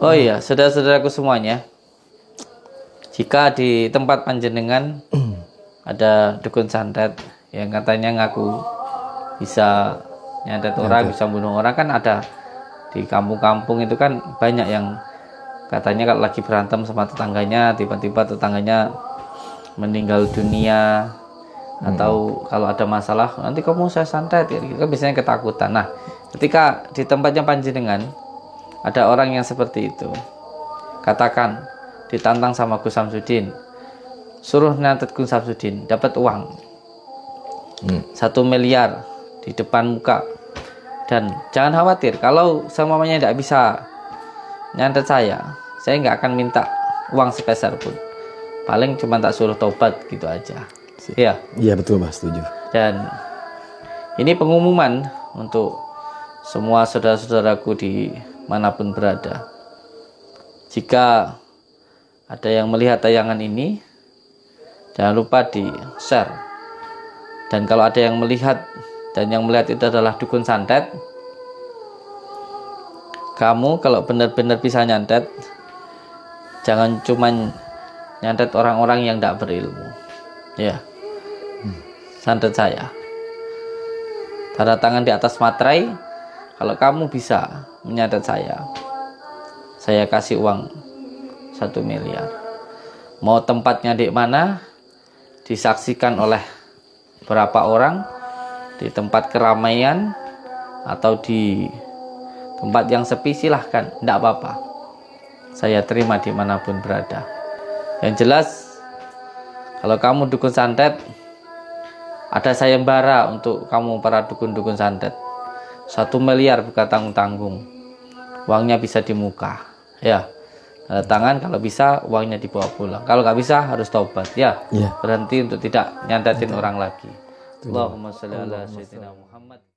Oh iya, saudara-saudaraku semuanya. Jika di tempat panjenengan ada dukun santet yang katanya ngaku bisa nyantet orang, bisa bunuh orang kan ada di kampung-kampung itu kan banyak yang katanya kalau lagi berantem sama tetangganya tiba-tiba tetangganya meninggal dunia atau kalau ada masalah nanti kamu saya santet ya gitu. Kan biasanya ketakutan. Nah ketika di tempatnya panjenengan ada orang yang seperti itu. Katakan ditantang sama Gus Samsudin. Suruh nyantet Gus Samsudin dapat uang. Satu miliar di depan muka. Dan jangan khawatir kalau semuanya tidak bisa nyantet saya saya nggak akan minta uang sepeser pun. Paling cuma tak suruh tobat gitu aja. Ya Iya betul mas, setuju. dan ini pengumuman untuk semua saudara-saudaraku di mana pun berada. Jika ada yang melihat tayangan ini jangan lupa di share dan kalau ada yang melihat dan yang melihat itu adalah dukun santet kamu kalau benar-benar bisa nyantet jangan cuman nyantet orang-orang yang tidak berilmu. Ya. Santet saya. Tanda tangan di atas materai kalau kamu bisa menyantet saya saya kasih uang satu miliar. Mau tempatnya di mana? Disaksikan oleh berapa orang? Di tempat keramaian atau di tempat yang sepi? Silahkan tidak apa-apa. Saya terima di mana pun berada. Yang jelas kalau kamu dukun santet ada sayembara untuk kamu para dukun-dukun santet satu miliar bukan tanggung-tanggung uangnya bisa di muka. Ya. Tanda tangan kalau bisa uangnya dibawa pulang. Kalau nggak bisa harus taubat. Ya. Iya. berhenti untuk tidak nyantetin orang lagi. Allahumma sholli ala sayyidina Muhammad